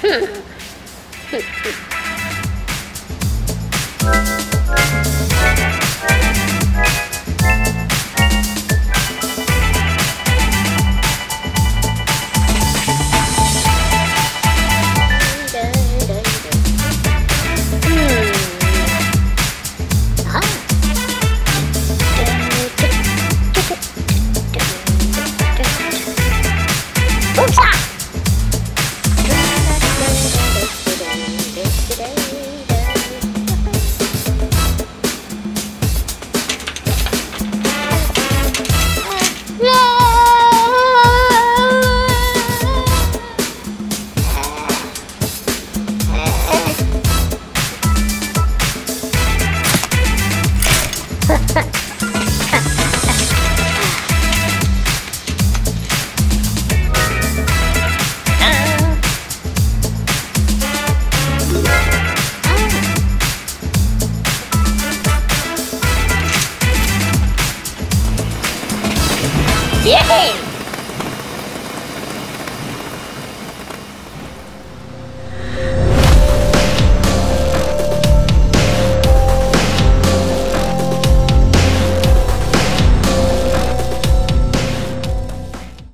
Hmm click, click. Yay!